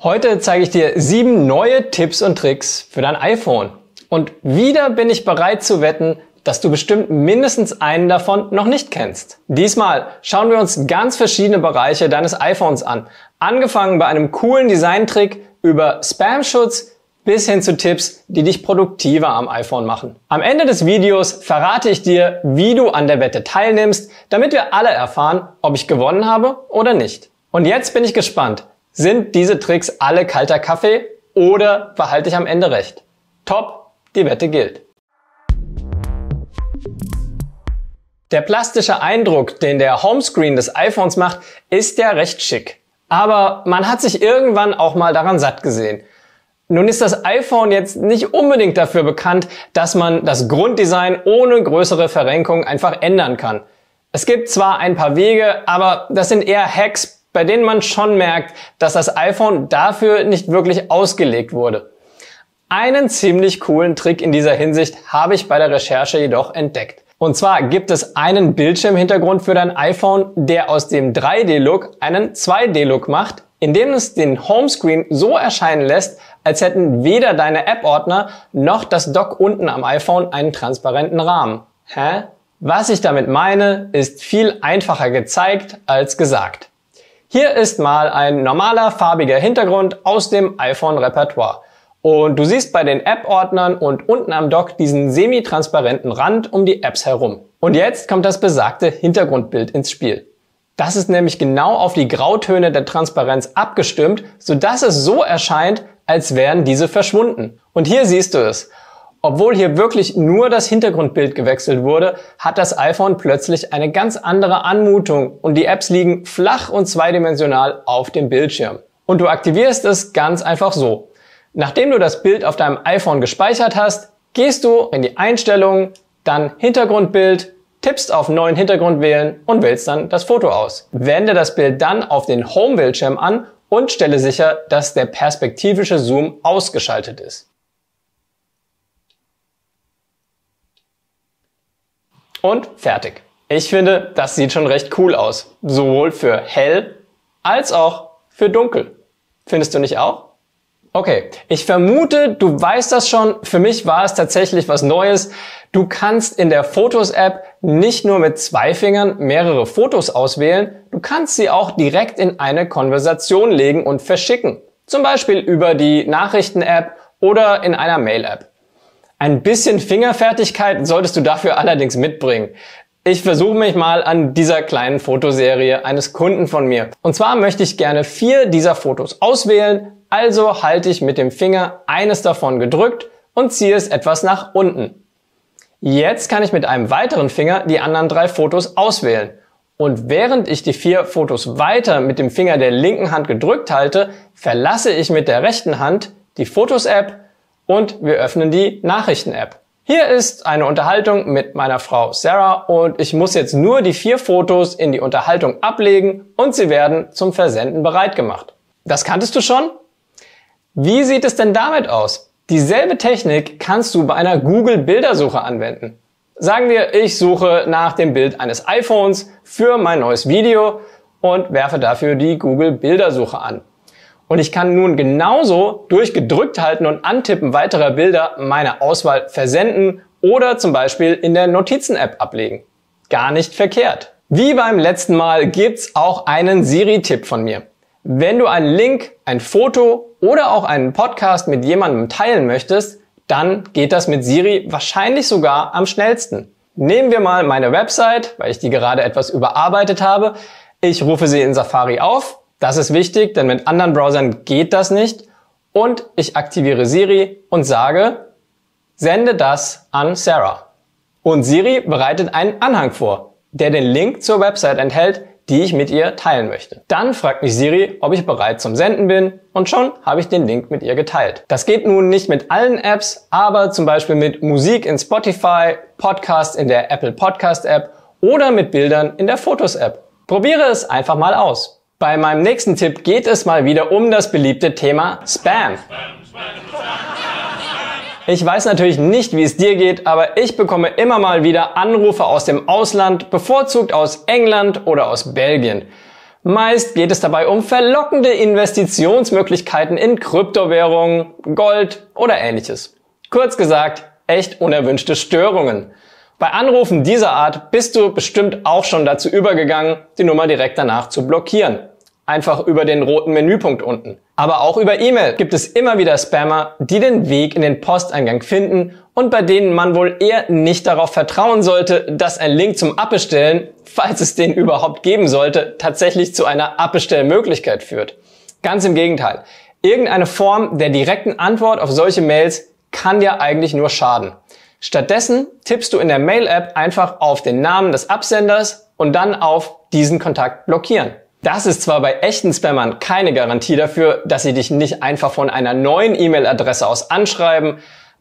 Heute zeige ich dir sieben neue Tipps und Tricks für dein iPhone. Und wieder bin ich bereit zu wetten, dass du bestimmt mindestens einen davon noch nicht kennst. Diesmal schauen wir uns ganz verschiedene Bereiche deines iPhones an. Angefangen bei einem coolen Designtrick über Spam-Schutz bis hin zu Tipps, die dich produktiver am iPhone machen. Am Ende des Videos verrate ich dir, wie du an der Wette teilnimmst, damit wir alle erfahren, ob ich gewonnen habe oder nicht. Und jetzt bin ich gespannt. Sind diese Tricks alle kalter Kaffee oder behalte ich am Ende recht? Top, die Wette gilt. Der plastische Eindruck, den der Homescreen des iPhones macht, ist ja recht schick. Aber man hat sich irgendwann auch mal daran satt gesehen. Nun ist das iPhone jetzt nicht unbedingt dafür bekannt, dass man das Grunddesign ohne größere Verrenkung einfach ändern kann. Es gibt zwar ein paar Wege, aber das sind eher Hacks, bei denen man schon merkt, dass das iPhone dafür nicht wirklich ausgelegt wurde. Einen ziemlich coolen Trick in dieser Hinsicht habe ich bei der Recherche jedoch entdeckt. Und zwar gibt es einen Bildschirmhintergrund für dein iPhone, der aus dem 3D-Look einen 2D-Look macht, indem es den Homescreen so erscheinen lässt, als hätten weder deine App-Ordner noch das Dock unten am iPhone einen transparenten Rahmen. Hä? Was ich damit meine, ist viel einfacher gezeigt als gesagt. Hier ist mal ein normaler farbiger Hintergrund aus dem iPhone-Repertoire. Und du siehst bei den App-Ordnern und unten am Dock diesen semi-transparenten Rand um die Apps herum. Und jetzt kommt das besagte Hintergrundbild ins Spiel. Das ist nämlich genau auf die Grautöne der Transparenz abgestimmt, sodass es so erscheint, als wären diese verschwunden. Und hier siehst du es. Obwohl hier wirklich nur das Hintergrundbild gewechselt wurde, hat das iPhone plötzlich eine ganz andere Anmutung und die Apps liegen flach und zweidimensional auf dem Bildschirm. Und du aktivierst es ganz einfach so. Nachdem du das Bild auf deinem iPhone gespeichert hast, gehst du in die Einstellungen, dann Hintergrundbild, tippst auf neuen Hintergrund wählen und wählst dann das Foto aus. Wende das Bild dann auf den Home-Bildschirm an und stelle sicher, dass der perspektivische Zoom ausgeschaltet ist. Und fertig. Ich finde, das sieht schon recht cool aus. Sowohl für hell als auch für dunkel. Findest du nicht auch? Okay, ich vermute, du weißt das schon. Für mich war es tatsächlich was Neues. Du kannst in der Fotos-App nicht nur mit zwei Fingern mehrere Fotos auswählen, du kannst sie auch direkt in eine Konversation legen und verschicken. Zum Beispiel über die Nachrichten-App oder in einer Mail-App. Ein bisschen Fingerfertigkeit solltest du dafür allerdings mitbringen. Ich versuche mich mal an dieser kleinen Fotoserie eines Kunden von mir. Und zwar möchte ich gerne vier dieser Fotos auswählen, also halte ich mit dem Finger eines davon gedrückt und ziehe es etwas nach unten. Jetzt kann ich mit einem weiteren Finger die anderen drei Fotos auswählen. Und während ich die vier Fotos weiter mit dem Finger der linken Hand gedrückt halte, verlasse ich mit der rechten Hand die Fotos-App und wir öffnen die Nachrichten-App. Hier ist eine Unterhaltung mit meiner Frau Sarah und ich muss jetzt nur die vier Fotos in die Unterhaltung ablegen und sie werden zum Versenden bereit gemacht. Das kanntest du schon? Wie sieht es denn damit aus? Dieselbe Technik kannst du bei einer Google Bildersuche anwenden. Sagen wir, ich suche nach dem Bild eines iPhones für mein neues Video und werfe dafür die Google Bildersuche an. Und ich kann nun genauso durch gedrückt halten und antippen weiterer Bilder meine Auswahl versenden oder zum Beispiel in der Notizen-App ablegen. Gar nicht verkehrt. Wie beim letzten Mal gibt's auch einen Siri-Tipp von mir. Wenn du einen Link, ein Foto oder auch einen Podcast mit jemandem teilen möchtest, dann geht das mit Siri wahrscheinlich sogar am schnellsten. Nehmen wir mal meine Website, weil ich die gerade etwas überarbeitet habe. Ich rufe sie in Safari auf. Das ist wichtig, denn mit anderen Browsern geht das nicht. Und ich aktiviere Siri und sage, sende das an Sarah. Und Siri bereitet einen Anhang vor, der den Link zur Website enthält, die ich mit ihr teilen möchte. Dann fragt mich Siri, ob ich bereit zum Senden bin und schon habe ich den Link mit ihr geteilt. Das geht nun nicht mit allen Apps, aber zum Beispiel mit Musik in Spotify, Podcast in der Apple Podcast App oder mit Bildern in der Fotos App. Probiere es einfach mal aus. Bei meinem nächsten Tipp geht es mal wieder um das beliebte Thema Spam. Ich weiß natürlich nicht, wie es dir geht, aber ich bekomme immer mal wieder Anrufe aus dem Ausland, bevorzugt aus England oder aus Belgien. Meist geht es dabei um verlockende Investitionsmöglichkeiten in Kryptowährungen, Gold oder ähnliches. Kurz gesagt, echt unerwünschte Störungen. Bei Anrufen dieser Art bist du bestimmt auch schon dazu übergegangen, die Nummer direkt danach zu blockieren. Einfach über den roten Menüpunkt unten. Aber auch über E-Mail gibt es immer wieder Spammer, die den Weg in den Posteingang finden und bei denen man wohl eher nicht darauf vertrauen sollte, dass ein Link zum Abbestellen, falls es den überhaupt geben sollte, tatsächlich zu einer Abbestellmöglichkeit führt. Ganz im Gegenteil. Irgendeine Form der direkten Antwort auf solche Mails kann dir eigentlich nur schaden. Stattdessen tippst du in der Mail-App einfach auf den Namen des Absenders und dann auf diesen Kontakt blockieren. Das ist zwar bei echten Spammern keine Garantie dafür, dass sie dich nicht einfach von einer neuen E-Mail-Adresse aus anschreiben,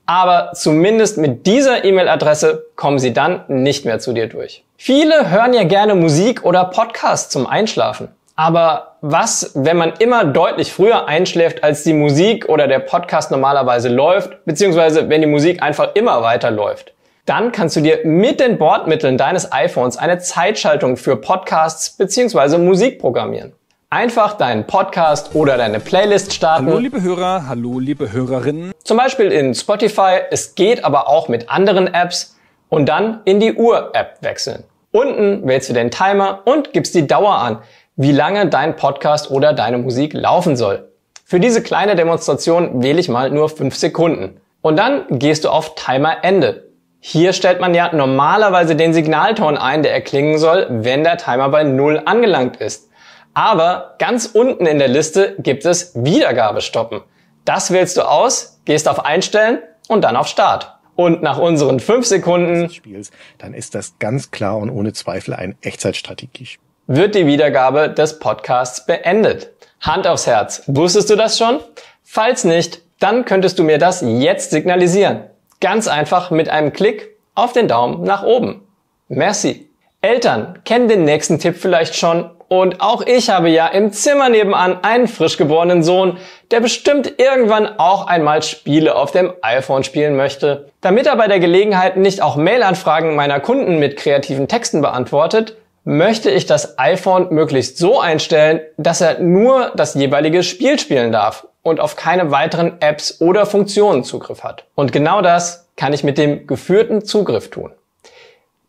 aber zumindest mit dieser E-Mail-Adresse kommen sie dann nicht mehr zu dir durch. Viele hören ja gerne Musik oder Podcasts zum Einschlafen. Aber was, wenn man immer deutlich früher einschläft, als die Musik oder der Podcast normalerweise läuft, beziehungsweise wenn die Musik einfach immer weiter läuft? Dann kannst du dir mit den Bordmitteln deines iPhones eine Zeitschaltung für Podcasts beziehungsweise Musik programmieren. Einfach deinen Podcast oder deine Playlist starten. Hallo liebe Hörer, hallo liebe Hörerinnen. Zum Beispiel in Spotify. Es geht aber auch mit anderen Apps und dann in die Uhr-App wechseln. Unten wählst du den Timer und gibst die Dauer an wie lange dein Podcast oder deine Musik laufen soll. Für diese kleine Demonstration wähle ich mal nur 5 Sekunden. Und dann gehst du auf Timer Ende. Hier stellt man ja normalerweise den Signalton ein, der erklingen soll, wenn der Timer bei 0 angelangt ist. Aber ganz unten in der Liste gibt es Wiedergabe stoppen. Das wählst du aus, gehst auf Einstellen und dann auf Start. Und nach unseren 5 Sekunden Spiels, dann ist das ganz klar und ohne Zweifel ein Echtzeitstrategiespiel wird die Wiedergabe des Podcasts beendet. Hand aufs Herz, wusstest du das schon? Falls nicht, dann könntest du mir das jetzt signalisieren. Ganz einfach mit einem Klick auf den Daumen nach oben. Merci. Eltern kennen den nächsten Tipp vielleicht schon und auch ich habe ja im Zimmer nebenan einen frisch geborenen Sohn, der bestimmt irgendwann auch einmal Spiele auf dem iPhone spielen möchte. Damit er bei der Gelegenheit nicht auch Mail-Anfragen meiner Kunden mit kreativen Texten beantwortet, möchte ich das iPhone möglichst so einstellen, dass er nur das jeweilige Spiel spielen darf und auf keine weiteren Apps oder Funktionen Zugriff hat. Und genau das kann ich mit dem geführten Zugriff tun.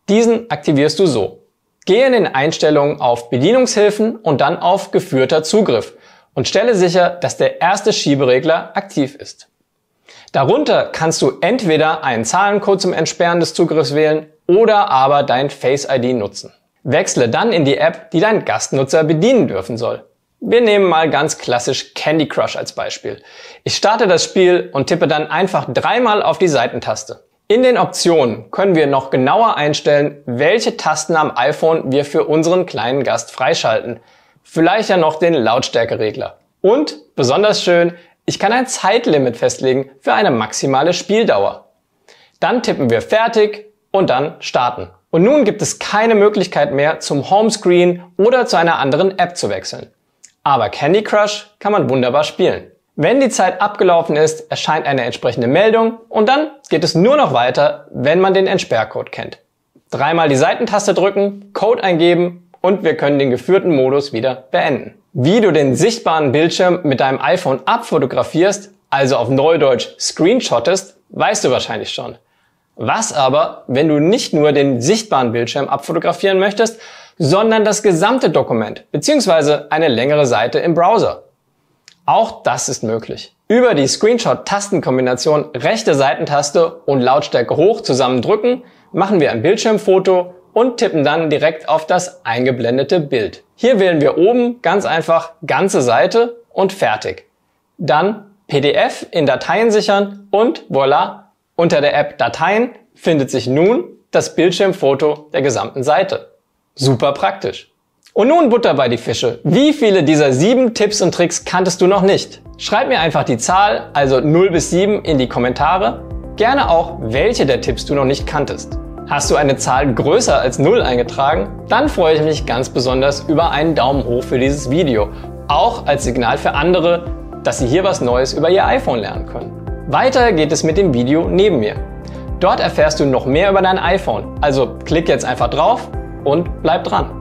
Diesen aktivierst du so. Gehe in den Einstellungen auf Bedienungshilfen und dann auf geführter Zugriff und stelle sicher, dass der erste Schieberegler aktiv ist. Darunter kannst du entweder einen Zahlencode zum Entsperren des Zugriffs wählen oder aber dein Face ID nutzen. Wechsle dann in die App, die dein Gastnutzer bedienen dürfen soll. Wir nehmen mal ganz klassisch Candy Crush als Beispiel. Ich starte das Spiel und tippe dann einfach dreimal auf die Seitentaste. In den Optionen können wir noch genauer einstellen, welche Tasten am iPhone wir für unseren kleinen Gast freischalten. Vielleicht ja noch den Lautstärkeregler. Und, besonders schön, ich kann ein Zeitlimit festlegen für eine maximale Spieldauer. Dann tippen wir fertig und dann starten. Und nun gibt es keine Möglichkeit mehr, zum Homescreen oder zu einer anderen App zu wechseln. Aber Candy Crush kann man wunderbar spielen. Wenn die Zeit abgelaufen ist, erscheint eine entsprechende Meldung und dann geht es nur noch weiter, wenn man den Entsperrcode kennt. Dreimal die Seitentaste drücken, Code eingeben und wir können den geführten Modus wieder beenden. Wie du den sichtbaren Bildschirm mit deinem iPhone abfotografierst, also auf Neudeutsch screenshottest, weißt du wahrscheinlich schon. Was aber, wenn du nicht nur den sichtbaren Bildschirm abfotografieren möchtest, sondern das gesamte Dokument bzw. eine längere Seite im Browser? Auch das ist möglich. Über die Screenshot-Tastenkombination rechte Seitentaste und Lautstärke hoch zusammen drücken, machen wir ein Bildschirmfoto und tippen dann direkt auf das eingeblendete Bild. Hier wählen wir oben ganz einfach ganze Seite und fertig. Dann PDF in Dateien sichern und voilà, unter der App Dateien findet sich nun das Bildschirmfoto der gesamten Seite. Super praktisch. Und nun Butter bei die Fische. Wie viele dieser sieben Tipps und Tricks kanntest du noch nicht? Schreib mir einfach die Zahl, also 0 bis 7, in die Kommentare. Gerne auch, welche der Tipps du noch nicht kanntest. Hast du eine Zahl größer als 0 eingetragen? Dann freue ich mich ganz besonders über einen Daumen hoch für dieses Video. Auch als Signal für andere, dass sie hier was Neues über ihr iPhone lernen können. Weiter geht es mit dem Video neben mir. Dort erfährst du noch mehr über dein iPhone, also klick jetzt einfach drauf und bleib dran.